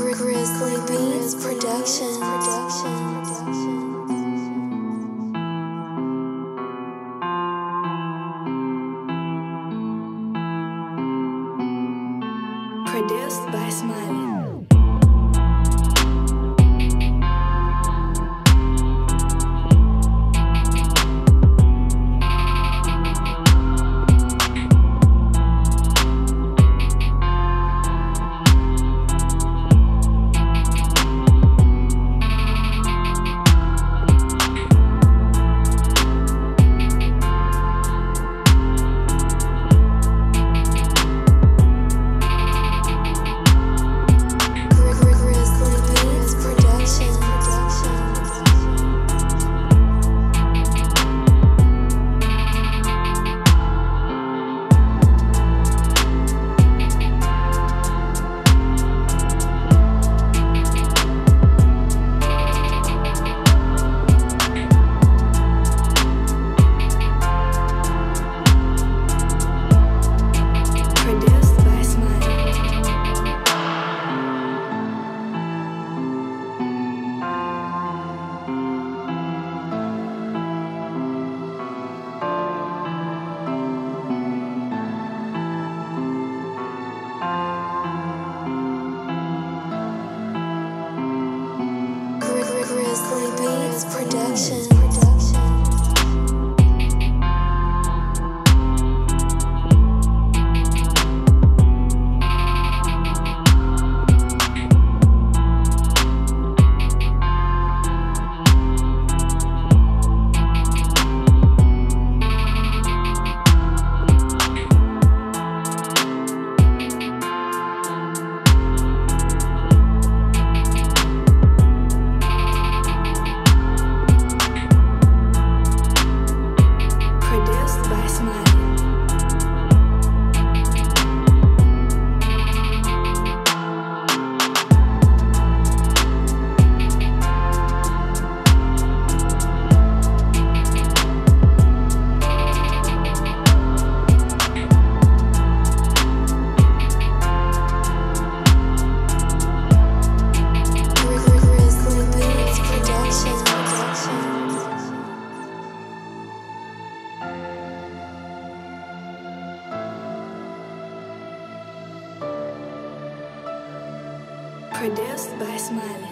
Grizzly Beats Production. Produced by Smiley. Produced by Smiley.